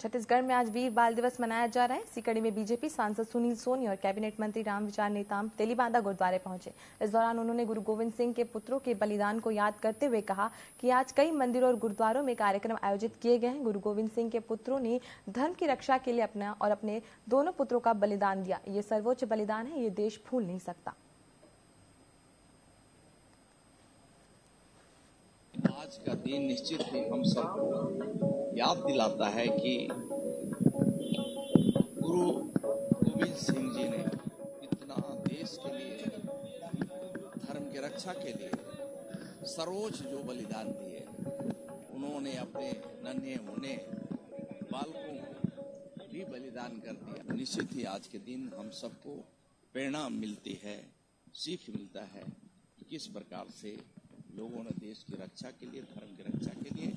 छत्तीसगढ़ में आज वीर बाल दिवस मनाया जा रहा है। इसी कड़ी में बीजेपी सांसद सुनील सोनी और कैबिनेट मंत्री रामविचार नेताम तेलीबांधा गुरुद्वारे पहुँचे। इस दौरान उन्होंने गुरु गोविंद सिंह के पुत्रों के बलिदान को याद करते हुए कहा कि आज कई मंदिरों और गुरुद्वारों में कार्यक्रम आयोजित किए गए हैं। गुरु गोविंद सिंह के पुत्रों ने धर्म की रक्षा के लिए अपना और अपने दोनों पुत्रों का बलिदान दिया। ये सर्वोच्च बलिदान है, ये देश भूल नहीं सकता। आज का दिन निश्चित ही हम सबको याद दिलाता है कि गुरु गोविंद सिंह जी ने इतना देश के लिए, धर्म की रक्षा के लिए सर्वोच्च जो बलिदान दिए, उन्होंने अपने नन्हे होने बालकों को भी बलिदान कर दिया। निश्चित ही आज के दिन हम सबको प्रेरणा मिलती है, सीख मिलता है कि किस प्रकार से लोगों ने देश की रक्षा के लिए, धर्म की रक्षा के लिए